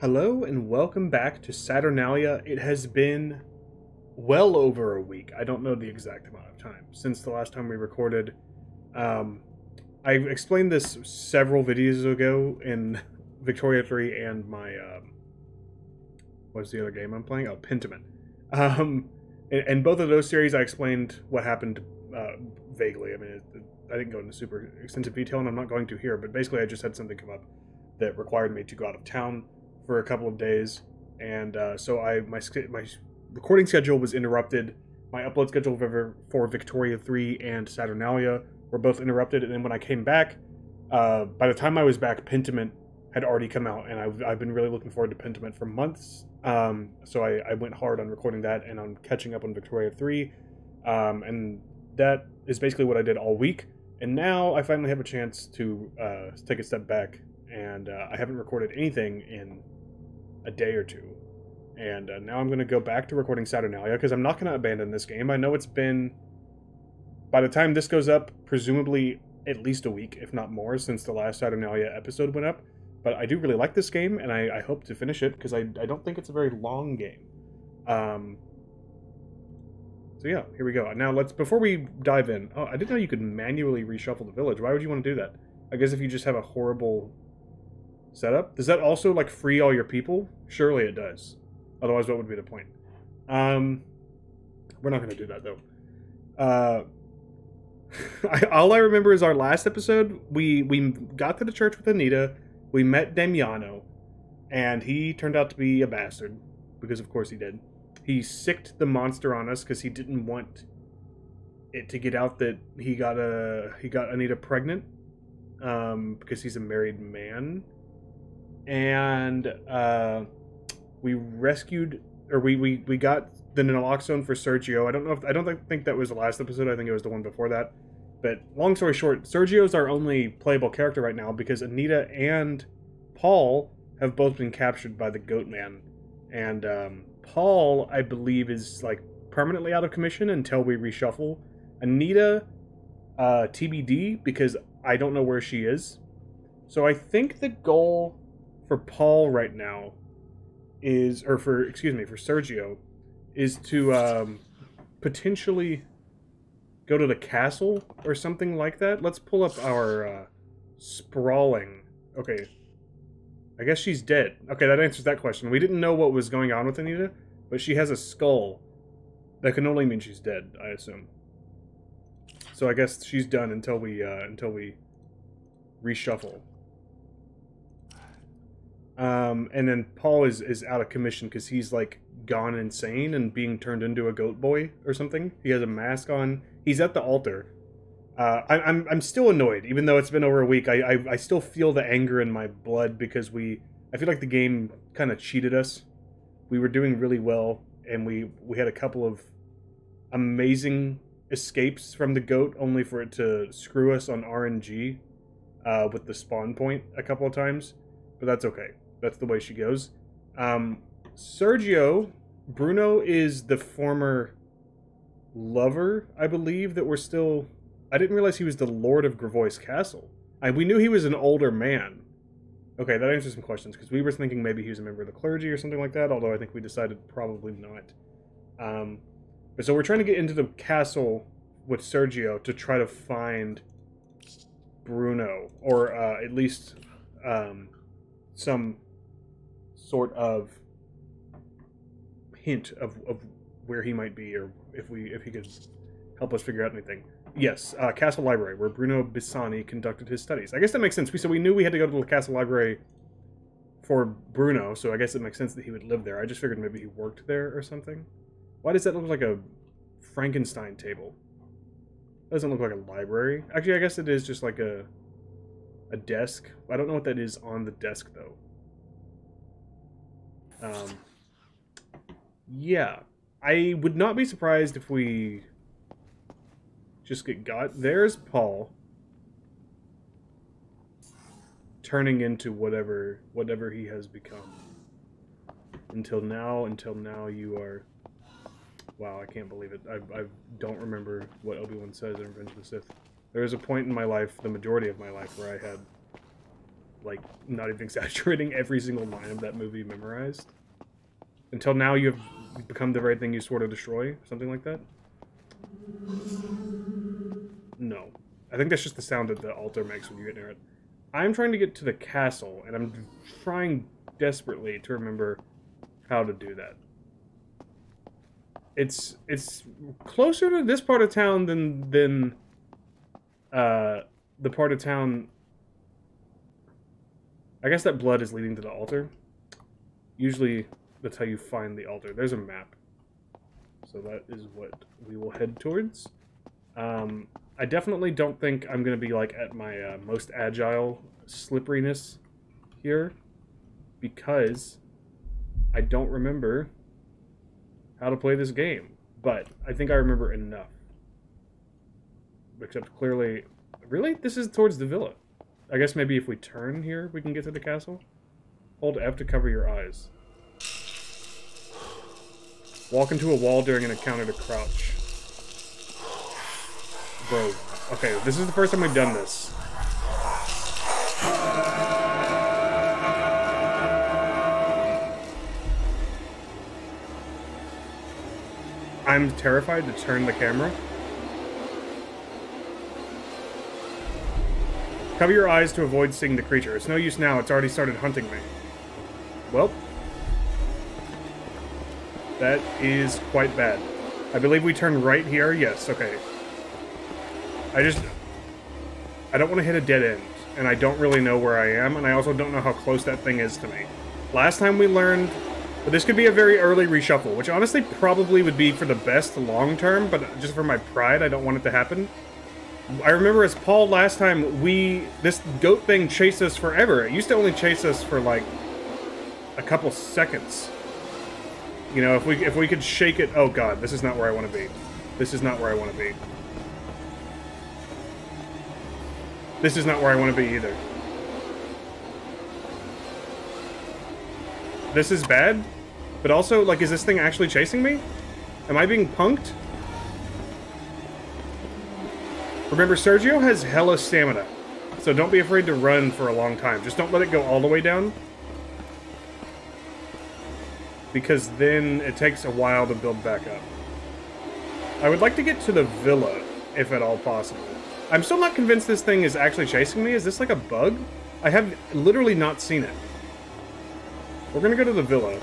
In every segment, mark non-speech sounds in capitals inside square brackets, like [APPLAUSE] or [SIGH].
Hello and welcome back to Saturnalia. It has been well over a week. I don't know the exact amount of time since the last time we recorded. Um, I explained this several videos ago in [LAUGHS] Victoria 3 and my um, what's the other game I'm playing? Oh, Pentiment. Um, in, in both of those series, I explained what happened uh, vaguely. I mean, it, I didn't go into super extensive detail, and I'm not going to here. But basically, I just had something come up that required me to go out of town for a couple of days, and uh, so I my my recording schedule was interrupted. My upload schedule for, for Victoria 3 and Saturnalia were both interrupted, and then when I came back, uh, by the time I was back, Pentiment had already come out, and I've, I've been really looking forward to Pentiment for months. Um, so I, I went hard on recording that and on catching up on Victoria 3, um, and that is basically what I did all week. And now I finally have a chance to uh, take a step back, and uh, I haven't recorded anything in a day or two. And uh, now I'm going to go back to recording Saturnalia because I'm not going to abandon this game. I know it's been, by the time this goes up, presumably at least a week, if not more, since the last Saturnalia episode went up. But I do really like this game, and I, I hope to finish it because I, I don't think it's a very long game. Um, so yeah, here we go. Now let's before we dive in. Oh, I didn't know you could manually reshuffle the village. Why would you want to do that? I guess if you just have a horrible setup. Does that also like free all your people? Surely it does. Otherwise, what would be the point? Um, we're not going to do that though. Uh, [LAUGHS] all I remember is our last episode. We we got to the church with Anita. We met Damiano, and he turned out to be a bastard because, of course, he did. He sicked the monster on us because he didn't want it to get out that he got a he got Anita pregnant um, because he's a married man and uh, we rescued or we, we we got the naloxone for Sergio. I don't know if I don't think that was the last episode. I think it was the one before that. But long story short, Sergio's our only playable character right now because Anita and Paul have both been captured by the Goat Man, and um, Paul, I believe, is like permanently out of commission until we reshuffle. Anita, uh, TBD because I don't know where she is. So I think the goal for Paul right now is, or for excuse me, for Sergio, is to um, potentially go to the castle or something like that. Let's pull up our uh, sprawling. Okay, I guess she's dead. Okay, that answers that question. We didn't know what was going on with Anita, but she has a skull. That can only mean she's dead, I assume. So I guess she's done until we uh, until we reshuffle. Um, and then Paul is, is out of commission because he's like gone insane and being turned into a goat boy or something. He has a mask on. He's at the altar. Uh, I, I'm I'm still annoyed, even though it's been over a week. I, I I still feel the anger in my blood because we. I feel like the game kind of cheated us. We were doing really well, and we we had a couple of amazing escapes from the goat, only for it to screw us on RNG uh, with the spawn point a couple of times. But that's okay that's the way she goes. Um, Sergio Bruno is the former lover, I believe, that we're still. I didn't realize he was the Lord of Gravois Castle. I, we knew he was an older man. Okay, that answers some questions because we were thinking maybe he was a member of the clergy or something like that. Although I think we decided probably not. Um, but so we're trying to get into the castle with Sergio to try to find Bruno, or uh, at least um, some sort of hint of, of where he might be, or if we if he could help us figure out anything. Yes, uh, Castle Library, where Bruno Bisani conducted his studies. I guess that makes sense. We so we knew we had to go to the Castle Library for Bruno, so I guess it makes sense that he would live there. I just figured maybe he worked there or something. Why does that look like a Frankenstein table? Doesn't look like a library. Actually, I guess it is just like a a desk. I don't know what that is on the desk though. Um, yeah, I would not be surprised if we just get got. There's Paul turning into whatever whatever he has become. Until now, until now, you are. Wow, I can't believe it. I, I don't remember what Obi Wan says in Revenge of the Sith. There was a point in my life, the majority of my life, where I had like, not even [LAUGHS] exaggerating, every single line of that movie memorized. Until now, you have become the very thing you swore to destroy, something like that. No. I think that's just the sound that the altar makes when you get near it. I'm trying to get to the castle, and I'm trying desperately to remember how to do that. It's it's closer to this part of town than than uh, the part of town. I guess that blood is leading to the altar. Usually, that's how you find the altar. There's a map, so that is what we will head towards. Um, I definitely don't think I'm going to be like at my uh, most agile slipperiness here because I don't remember how to play this game. But I think I remember enough. Except clearly... Really? This is towards the villa. I guess maybe if we turn here, we can get to the castle? Hold F to cover your eyes. Walk into a wall during an encounter to crouch. Bro. Okay, this is the first time we've done this. I'm terrified to turn the camera. Cover your eyes to avoid seeing the creature. It's no use now, it's already started hunting me. Well. That is quite bad. I believe we turn right here. Yes, okay. I just... I don't want to hit a dead end, and I don't really know where I am, and I also don't know how close that thing is to me. Last time we learned but this could be a very early reshuffle, which honestly probably would be for the best long term, but just for my pride, I don't want it to happen. I remember as Paul last time, we... This goat thing chased us forever. It used to only chase us for, like, a couple seconds. You know, if we if we could shake it... Oh, God, this is not where I want to be. This is not where I want to be. This is not where I want to be either. This is bad? But also, like, is this thing actually chasing me? Am I being punked? Remember, Sergio has hella stamina, so don't be afraid to run for a long time. Just don't let it go all the way down. Because then it takes a while to build back up. I would like to get to the villa, if at all possible. I'm still not convinced this thing is actually chasing me. Is this like a bug? I have literally not seen it. We're gonna go to the villa.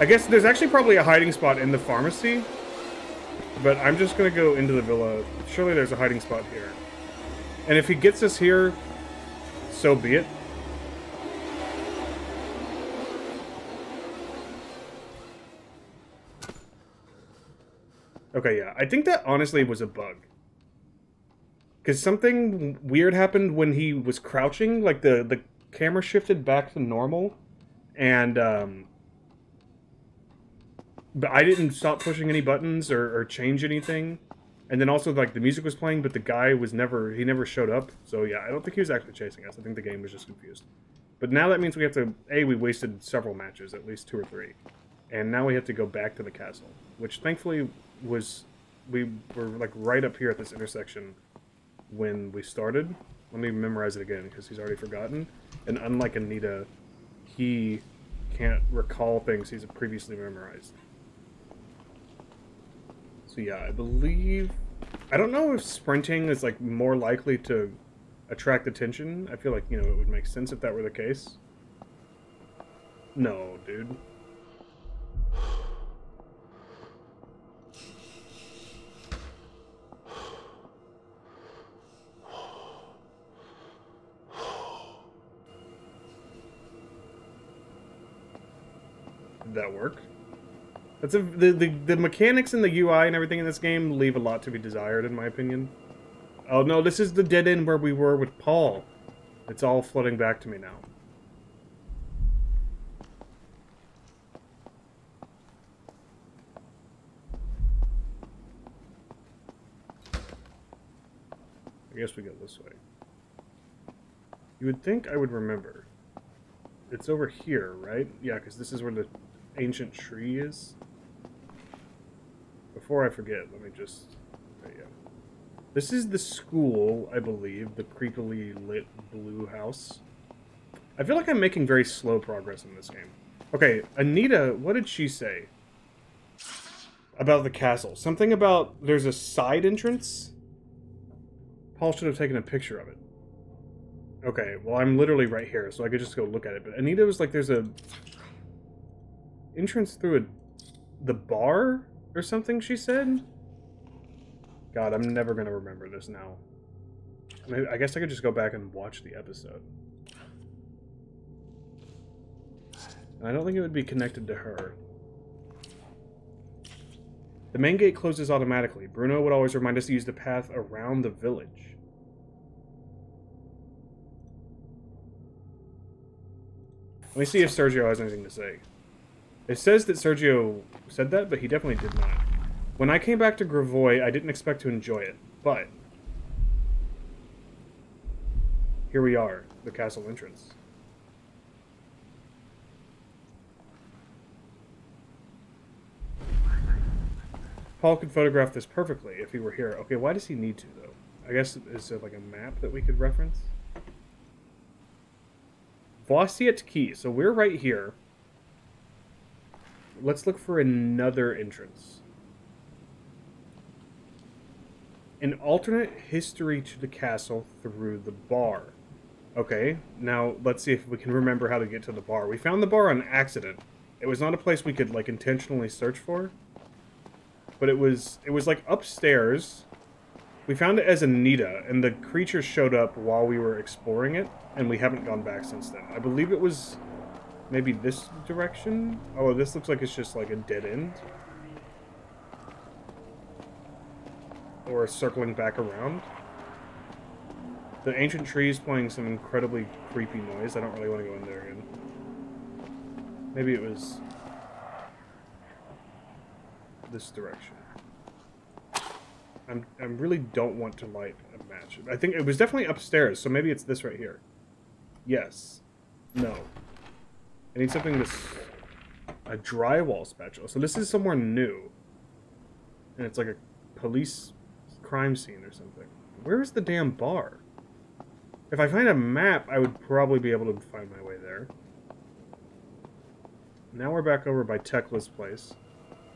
I guess there's actually probably a hiding spot in the pharmacy. But I'm just going to go into the villa. Surely there's a hiding spot here. And if he gets us here, so be it. Okay, yeah. I think that honestly was a bug. Because something weird happened when he was crouching. Like, the, the camera shifted back to normal. And, um, but I didn't stop pushing any buttons or, or change anything. And then also, like, the music was playing, but the guy was never, he never showed up. So, yeah, I don't think he was actually chasing us. I think the game was just confused. But now that means we have to, A, we wasted several matches, at least two or three. And now we have to go back to the castle, which thankfully was, we were, like, right up here at this intersection when we started. Let me memorize it again, because he's already forgotten. And unlike Anita, he can't recall things he's previously memorized. So yeah, I believe... I don't know if sprinting is, like, more likely to attract attention. I feel like, you know, it would make sense if that were the case. No, dude. Did that work? That's a, the, the the mechanics and the UI and everything in this game leave a lot to be desired, in my opinion. Oh no, this is the dead end where we were with Paul. It's all flooding back to me now. I guess we go this way. You would think I would remember. It's over here, right? Yeah, because this is where the ancient tree is. Before I forget, let me just... Go. This is the school, I believe, the creepily lit blue house. I feel like I'm making very slow progress in this game. Okay, Anita, what did she say? About the castle. Something about there's a side entrance? Paul should have taken a picture of it. Okay, well, I'm literally right here, so I could just go look at it. But Anita was like, there's a entrance through a, the bar or something, she said? God, I'm never going to remember this now. Maybe, I guess I could just go back and watch the episode. And I don't think it would be connected to her. The main gate closes automatically. Bruno would always remind us to use the path around the village. Let me see if Sergio has anything to say. It says that Sergio said that, but he definitely did not. When I came back to Gravois, I didn't expect to enjoy it, but... Here we are, the castle entrance. Paul could photograph this perfectly if he were here. Okay, why does he need to, though? I guess, is it like a map that we could reference? Vossiet Key. So we're right here. Let's look for another entrance. An alternate history to the castle through the bar. Okay, now let's see if we can remember how to get to the bar. We found the bar on accident. It was not a place we could, like, intentionally search for but it was it was like upstairs. We found it as Anita, and the creature showed up while we were exploring it, and we haven't gone back since then. I believe it was maybe this direction. Oh, this looks like it's just like a dead end. Or circling back around. The ancient tree is playing some incredibly creepy noise. I don't really want to go in there again. Maybe it was this direction. I'm, I really don't want to light a match. I think it was definitely upstairs, so maybe it's this right here. Yes. No. I need something this... A drywall spatula. So this is somewhere new. And it's like a police crime scene or something. Where's the damn bar? If I find a map, I would probably be able to find my way there. Now we're back over by Tekla's place.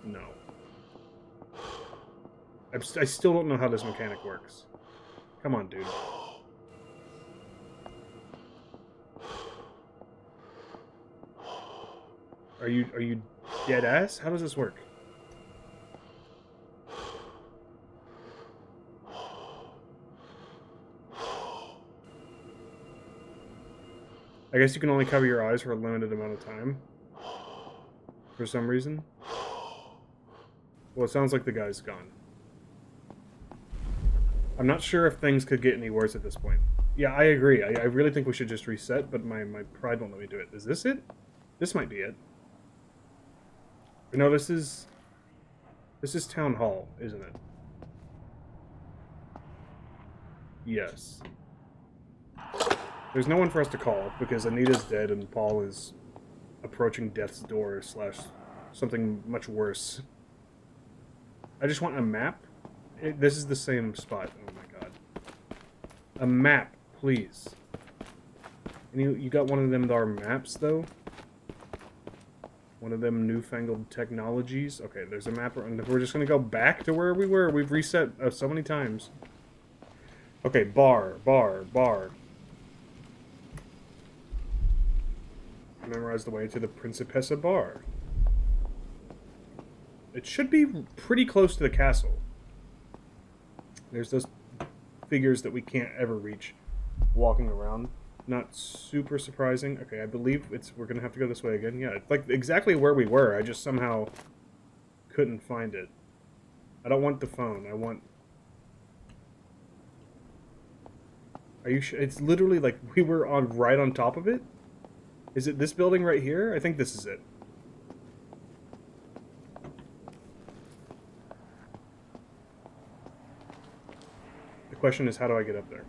No. [SIGHS] I'm st I still don't know how this mechanic works. Come on, dude. Are you are you dead ass? How does this work? I guess you can only cover your eyes for a limited amount of time. For some reason. Well, it sounds like the guy's gone. I'm not sure if things could get any worse at this point. Yeah, I agree. I, I really think we should just reset, but my, my pride won't let me do it. Is this it? This might be it. No, this is... This is Town Hall, isn't it? Yes. There's no one for us to call, because Anita's dead and Paul is approaching death's door slash something much worse. I just want a map it, this is the same spot. Oh my god. A map, please. And you, you got one of them our maps, though? One of them newfangled technologies? Okay, there's a map, and we're just gonna go back to where we were. We've reset uh, so many times. Okay, bar, bar, bar. Memorize the way to the Principessa bar. It should be pretty close to the castle. There's those figures that we can't ever reach walking around. Not super surprising. Okay, I believe it's we're gonna have to go this way again. Yeah, like exactly where we were. I just somehow couldn't find it. I don't want the phone. I want. Are you sure? It's literally like we were on right on top of it. Is it this building right here? I think this is it. The question is, how do I get up there?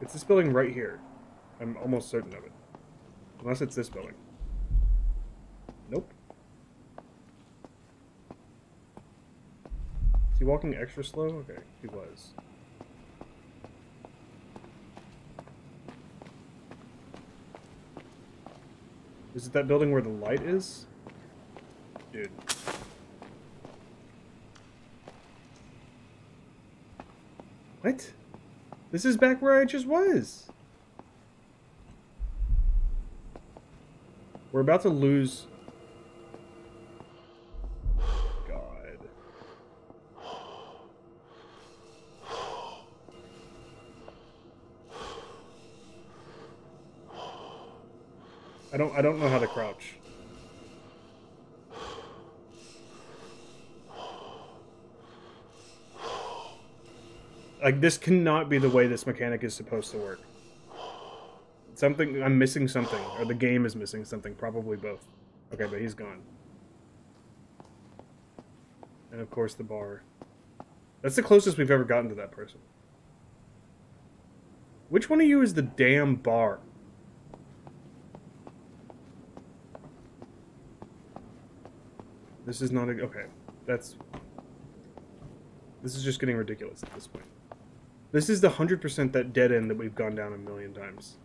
It's this building right here. I'm almost certain of it. Unless it's this building. Nope. Is he walking extra slow? Okay, he was. Is it that building where the light is? Dude. What? This is back where I just was. We're about to lose... God. I don't I don't know how to crouch. Like this cannot be the way this mechanic is supposed to work. Something I'm missing something, or the game is missing something. Probably both. Okay, but he's gone. And of course the bar. That's the closest we've ever gotten to that person. Which one of you is the damn bar? This is not a... Okay. That's... This is just getting ridiculous at this point. This is the 100% that dead end that we've gone down a million times.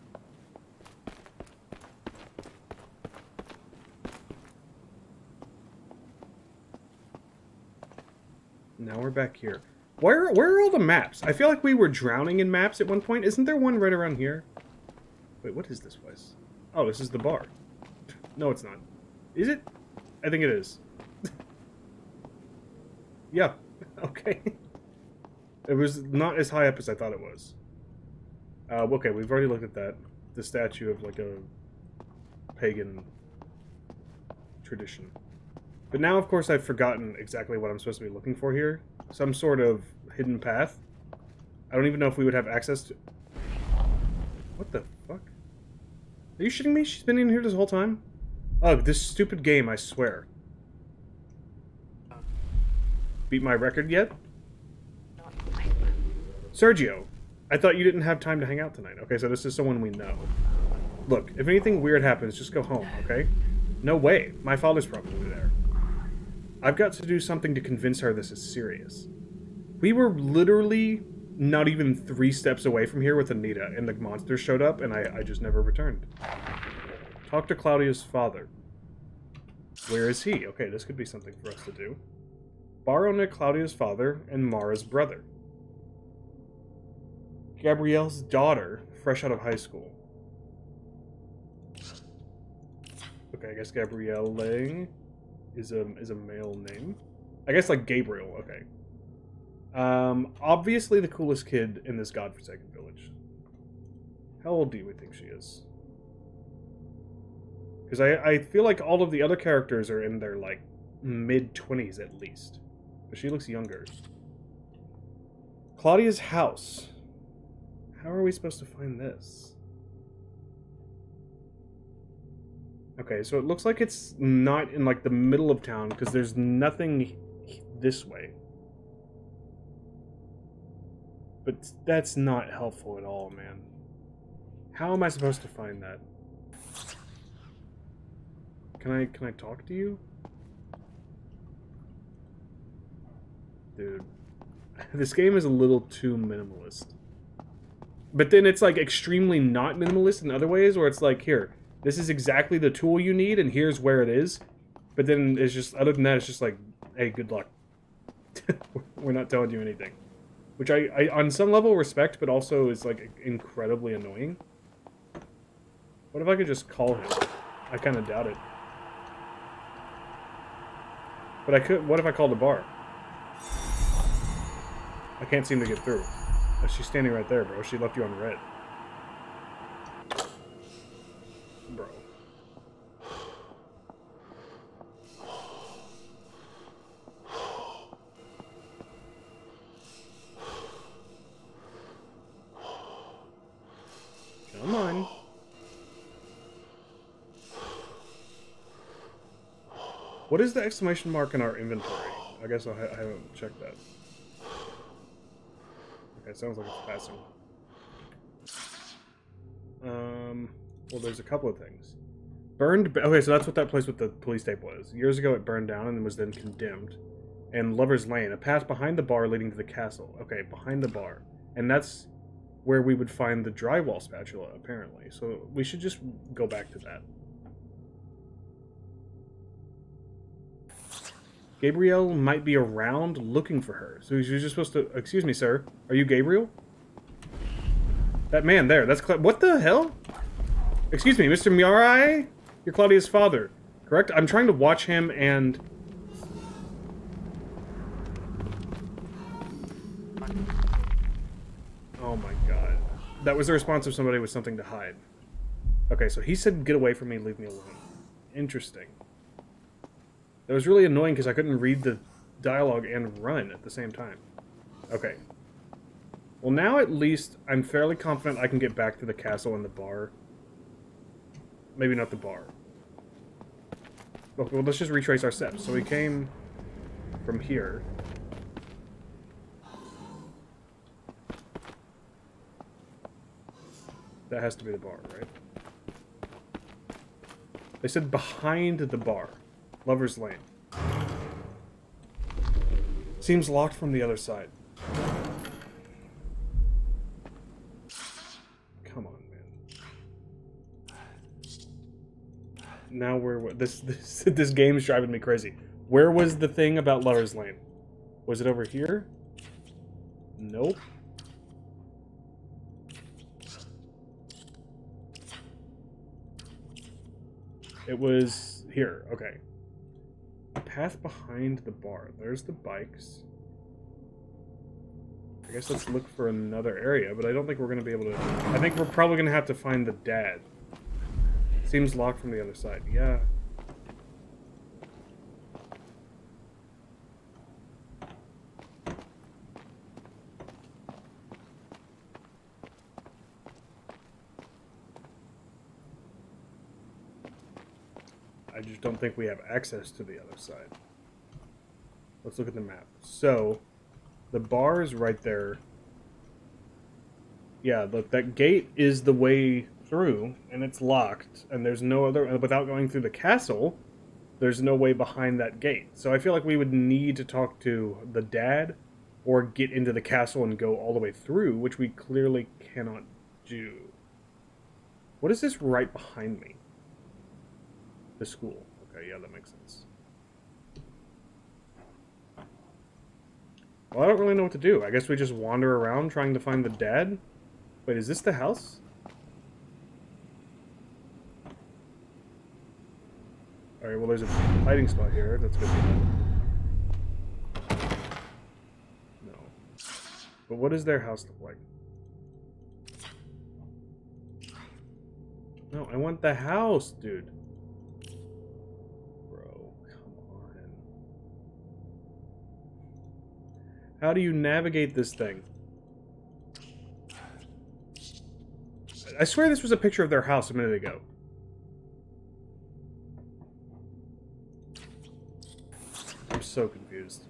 Now we're back here. Where, where are all the maps? I feel like we were drowning in maps at one point. Isn't there one right around here? Wait, what is this place? Oh, this is the bar. No, it's not. Is it? I think it is. [LAUGHS] yeah. [LAUGHS] Okay. It was not as high up as I thought it was. Uh, okay, we've already looked at that. The statue of like a pagan tradition. But now, of course, I've forgotten exactly what I'm supposed to be looking for here. Some sort of hidden path. I don't even know if we would have access to... What the fuck? Are you shitting me? She's been in here this whole time? Ugh, this stupid game, I swear. Beat my record yet? Sergio, I thought you didn't have time to hang out tonight. Okay, so this is someone we know. Look, if anything weird happens, just go home, okay? No way. My father's probably there. I've got to do something to convince her this is serious. We were literally not even three steps away from here with Anita, and the monster showed up, and I, I just never returned. Talk to Claudia's father. Where is he? Okay, this could be something for us to do. Borrow Nick Claudia's father and Mara's brother. Gabriele's daughter, fresh out of high school. Okay, I guess Gabrielle Lang is a is a male name. I guess like Gabriel. Okay. Um, obviously the coolest kid in this godforsaken village. How old do you think she is? Because I I feel like all of the other characters are in their like mid twenties at least, but she looks younger. Claudia's house. How are we supposed to find this? Okay, so it looks like it's not in like the middle of town because there's nothing this way. But that's not helpful at all, man. How am I supposed to find that? Can I can I talk to you? Dude. [LAUGHS] This game is a little too minimalist. But then it's like extremely not minimalist in other ways, where it's like, here, this is exactly the tool you need, and here's where it is. But then it's just, other than that, it's just like, hey, good luck. [LAUGHS] We're not telling you anything. Which I, I, on some level, respect, but also is like incredibly annoying. What if I could just call him? I kind of doubt it. But I could, what if I called the bar? I can't seem to get through. Oh, she's standing right there, bro. She left you on red. Bro. Come on. What is the exclamation mark in our inventory? I guess I haven't checked that. Okay, sounds like it's passing. Um, well, there's a couple of things. Burned. Okay, so that's what that place with the police tape was. Years ago, it burned down and was then condemned. and Lover's Lane, a path behind the bar leading to the castle. Okay, behind the bar. And that's where we would find the drywall spatula, apparently. So we should just go back to that. Gabriel might be around looking for her. So you're just supposed to... Excuse me, sir. Are you Gabriel? That man there, that's... Cla what the hell? Excuse me, Mr. Mirai? You're Claudia's father, correct? I'm trying to watch him and... Oh my god. That was the response of somebody with something to hide. Okay, so he said, get away from me, leave me alone. Interesting. That was really annoying because I couldn't read the dialogue and run at the same time. Okay. Well, now at least I'm fairly confident I can get back to the castle and the bar. Maybe not the bar. Okay, well, let's just retrace our steps. So we came from here. That has to be the bar, right? They said behind the bar. Lover's Lane. Seems locked from the other side. Come on, man. Now we're [LAUGHS] this this this game's driving me crazy. Where was the thing about Lover's Lane? Was it over here? Nope. It was here. Okay path behind the bar. There's the bikes. I guess let's look for another area, but I don't think we're going to be able to... I think we're probably going to have to find the dad. Seems locked from the other side. Yeah. just don't think we have access to the other side. Let's look at the map. So, the bar is right there. Yeah, look, that gate is the way through, and it's locked, and there's no other... Without going through the castle, there's no way behind that gate. So I feel like we would need to talk to the dad, or get into the castle and go all the way through, which we clearly cannot do. What is this right behind me? The school. Okay, yeah, that makes sense. Well, I don't really know what to do. I guess we just wander around trying to find the dad? Wait, is this the house? Alright, well there's a hiding spot here. That's good No. But what does their house look like? No, I want the house, dude. How do you navigate this thing? I swear this was a picture of their house a minute ago. I'm so confused.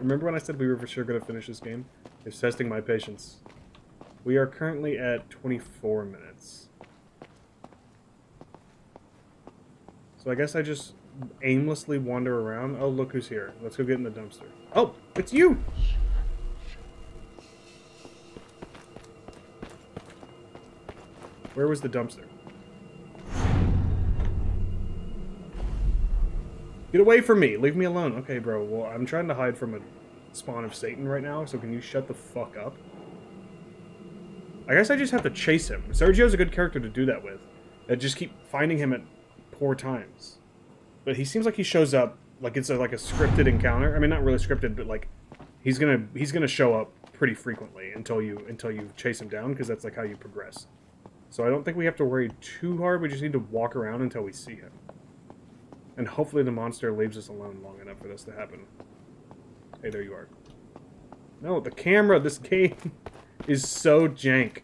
Remember when I said we were for sure going to finish this game? It's testing my patience. We are currently at 24 minutes. So I guess I just aimlessly wander around. Oh, look who's here. Let's go get in the dumpster. Oh, it's you! Where was the dumpster? Get away from me! Leave me alone. Okay, bro. Well, I'm trying to hide from a spawn of Satan right now, so can you shut the fuck up? I guess I just have to chase him. Sergio's a good character to do that with. I just keep finding him at poor times. But he seems like he shows up like it's a, like a scripted encounter. I mean, not really scripted, but like he's gonna he's gonna show up pretty frequently until you until you chase him down because that's like how you progress. So I don't think we have to worry too hard. We just need to walk around until we see him. And hopefully the monster leaves us alone long enough for this to happen. Hey, there you are. No, the camera, this game [LAUGHS] is so jank.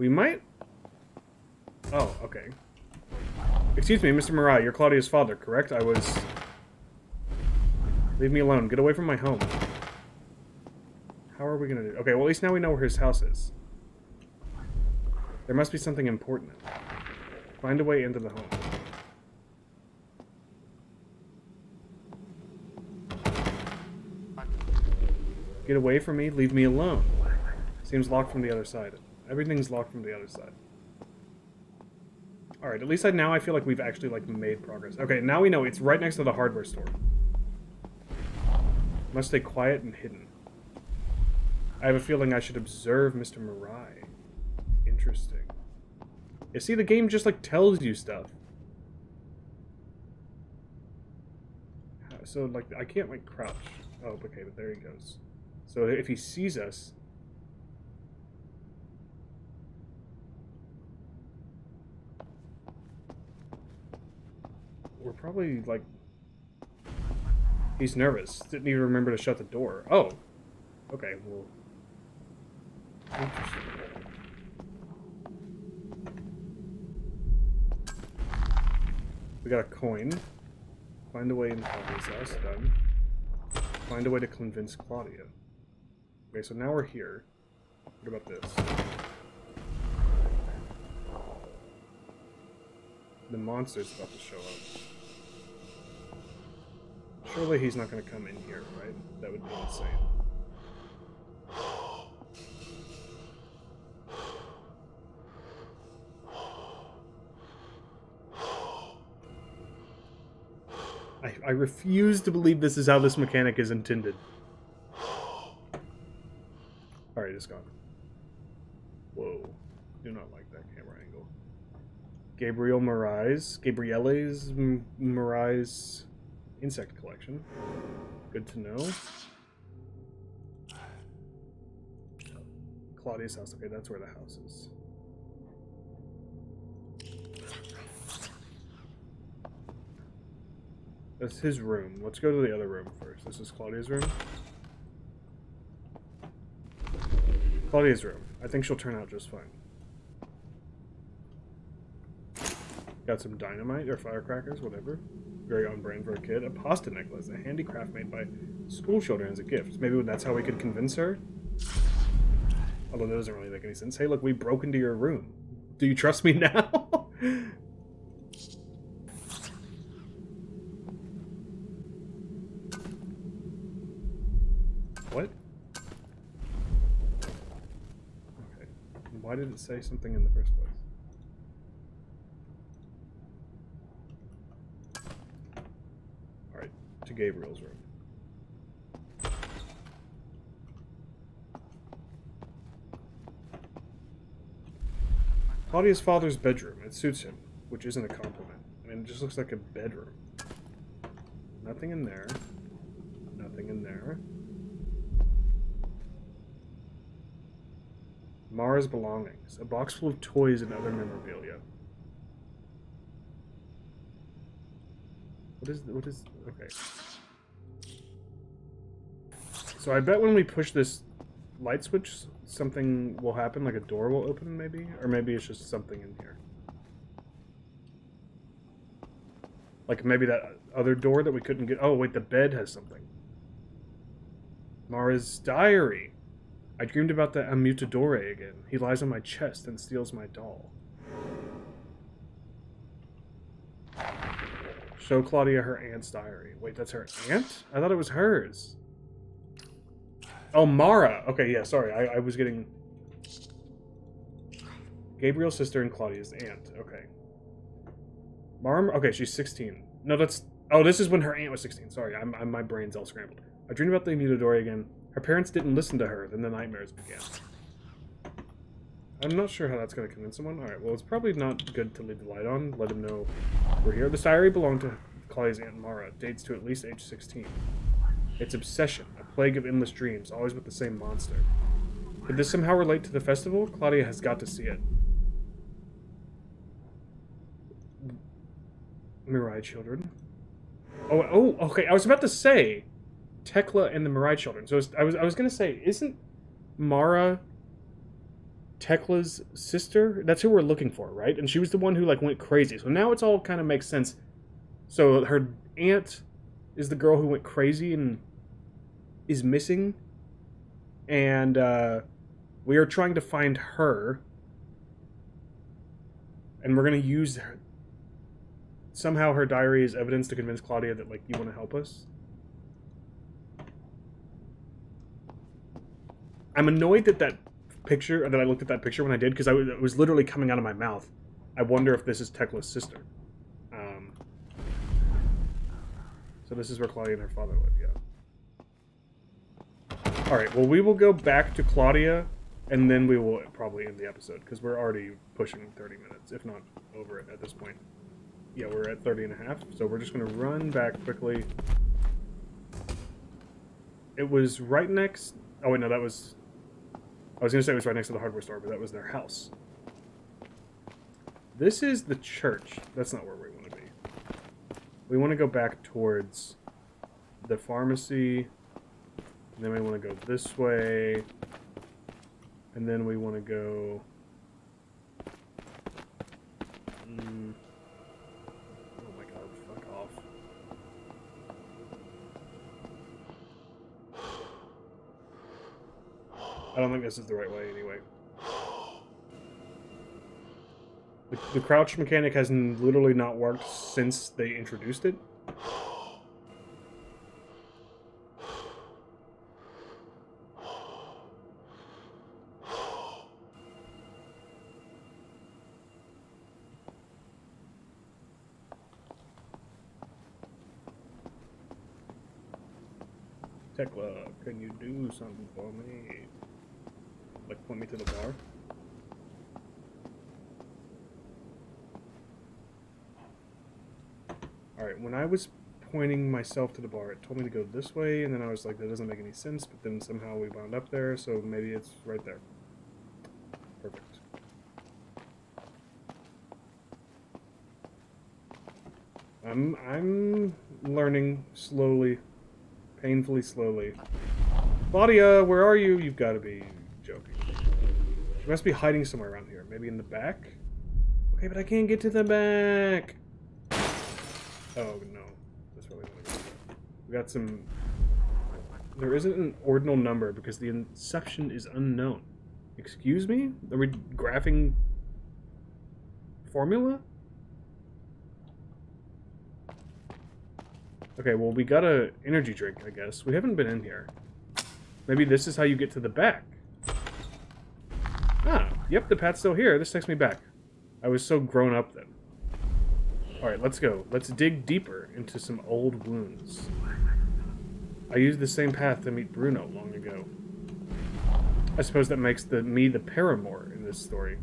We might... Oh, okay. Excuse me, Mr. Mirai, you're Claudia's father, correct? I was... Leave me alone. Get away from my home. How are we gonna do... Okay, well, at least now we know where his house is. There must be something important. Find a way into the home. Get away from me, leave me alone. Seems locked from the other side. Everything's locked from the other side. Alright, at least I, now I feel like we've actually like made progress. Okay, now we know it's right next to the hardware store. Must stay quiet and hidden. I have a feeling I should observe Mr. Mirai. Interesting. You see, the game just like tells you stuff. So like I can't like crouch. Oh, okay, but there he goes. So if he sees us, we're probably like he's nervous. Didn't even remember to shut the door. Oh, okay. Well, interesting. We got a coin. Find a way into Claudia's house. Done. Find a way to convince Claudia. Okay, so now we're here. What about this? The monster's about to show up. Surely he's not going to come in here, right? That would be insane. I, I refuse to believe this is how this mechanic is intended. Alright, it's gone. Whoa. Do not like that camera angle. Gabriel Morais. Gabriele's Morais insect collection. Good to know. Oh, Claudia's house. Okay, that's where the house is. That's his room. Let's go to the other room first. This is Claudia's room. Claudia's room. I think she'll turn out just fine. Got some dynamite or firecrackers, whatever. Very on brand for a kid. A pasta necklace, a handicraft made by school children as a gift. Maybe that's how we could convince her? Although that doesn't really make any sense. Hey, look, we broke into your room. Do you trust me [LAUGHS] now? What? Okay. Why did it say something in the first place? Alright, to Gabriel's room. Claudia's father's bedroom. It suits him, which isn't a compliment. I mean, it just looks like a bedroom. Nothing in there. Nothing in there. Mara's belongings. A box full of toys and other memorabilia. What is... What is... Okay. So I bet when we push this light switch, something will happen, like a door will open, maybe? Or maybe it's just something in here. Like maybe that other door that we couldn't get... Oh, wait, the bed has something. Mara's diary. I dreamed about the Ammutadore again. He lies on my chest and steals my doll. Show Claudia her aunt's diary. Wait, that's her aunt? I thought it was hers. Oh, Mara. Okay, yeah, sorry. I, I was getting... Gabriel's sister and Claudia's aunt. Okay. Mara... Okay, she's 16. No, that's... Oh, this is when her aunt was 16. Sorry, I'm, I'm my brain's all scrambled. I dreamed about the Ammutadore again. Her parents didn't listen to her, then the nightmares began. I'm not sure how that's going to convince someone. Alright, well, it's probably not good to leave the light on. Let him know we're here. The diary belonged to Claudia's Aunt Mara. Dates to at least age 16. Its obsession, a plague of endless dreams, always with the same monster. Could this somehow relate to the festival? Claudia has got to see it. Mirai children. Oh, oh, okay. I was about to say, Tekla and the Mirai children. So I was I was gonna say, isn't Mara Tekla's sister? That's who we're looking for, right? And she was the one who like went crazy. So now it's all kind of makes sense. So her aunt is the girl who went crazy and is missing, and uh, we are trying to find her. and we're going to use her, somehow her diary as evidence to convince Claudia that like you want to help us. I'm annoyed that that picture that I looked at that picture when I did because I was, it was literally coming out of my mouth. I wonder if this is Tekla's sister. Um, so this is where Claudia and her father live. Yeah. All right. Well, we will go back to Claudia, and then we will probably end the episode because we're already pushing 30 minutes, if not over it at this point. Yeah, we're at 30 and a half, so we're just going to run back quickly. It was right next... Oh, wait, no, that was... I was going to say it was right next to the hardware store, but that was their house. This is the church. That's not where we want to be. We want to go back towards the pharmacy. And then we want to go this way. And then we want to go... Mm. Oh my god, fuck off. I don't think this is the right way anyway. The, the crouch mechanic has literally not worked since they introduced it. Tekla, can you something for me? Like, point me to the bar? Alright, when I was pointing myself to the bar, it told me to go this way, and then I was like, that doesn't make any sense, but then somehow we wound up there, so maybe it's right there. Perfect. I'm, I'm learning slowly painfully slowly. Claudia, where are you? You've got to be joking. She must be hiding somewhere around here. Maybe in the back? Okay, but I can't get to the back. Oh, no. That's to go. We got some... There isn't an ordinal number because the inception is unknown. Excuse me? Are we graphing formula? Okay, well, we got a energy drink, I guess. We haven't been in here. Maybe this is how you get to the back. Ah, yep, the path's still here. This takes me back. I was so grown up then. Alright, let's go. Let's dig deeper into some old wounds. I used the same path to meet Bruno long ago. I suppose that makes the me the paramour in this story.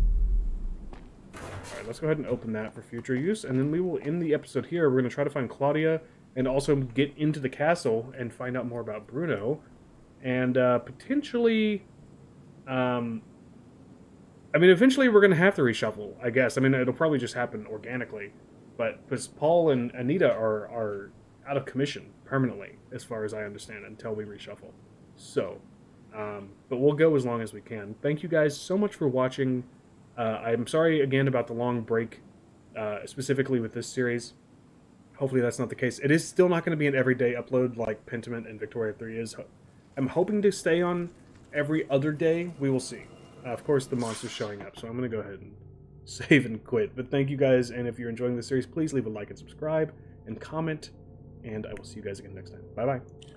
Alright, let's go ahead and open that for future use, and then we will end the episode here. We're going to try to find Claudia and also get into the castle and find out more about Bruno, and uh, potentially, um, I mean, eventually we're going to have to reshuffle, I guess. I mean, it'll probably just happen organically, but because Paul and Anita are are out of commission permanently, as far as I understand, until we reshuffle. So, um, but we'll go as long as we can. Thank you guys so much for watching. Uh, I'm sorry again about the long break, uh, specifically with this series. Hopefully that's not the case. It is still not going to be an everyday upload like Pentiment and Victoria 3 is. I'm hoping to stay on every other day. We will see. Uh, of course, the monster's showing up, so I'm going to go ahead and [LAUGHS] save and quit. But thank you guys, and if you're enjoying the series, please leave a like and subscribe and comment, and I will see you guys again next time. Bye-bye.